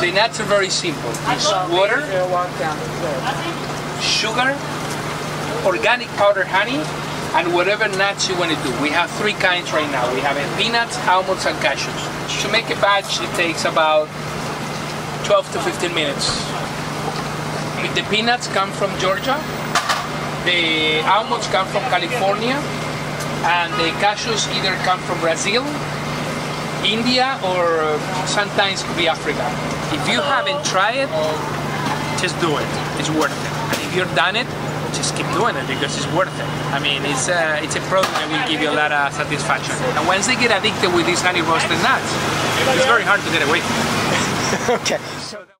The nuts are very simple. It's water, sugar, organic powdered honey, and whatever nuts you want to do. We have three kinds right now. We have peanuts, almonds, and cashews. To make a batch, it takes about 12 to 15 minutes. The peanuts come from Georgia, the almonds come from California, and the cashews either come from Brazil, India, or uh, sometimes could be Africa. If you haven't tried it, just do it. It's worth it. And if you've done it, just keep doing it because it's worth it. I mean, it's a, it's a product that will give you a lot of satisfaction. And once they get addicted with these honey roasted nuts, it's very hard to get away. okay.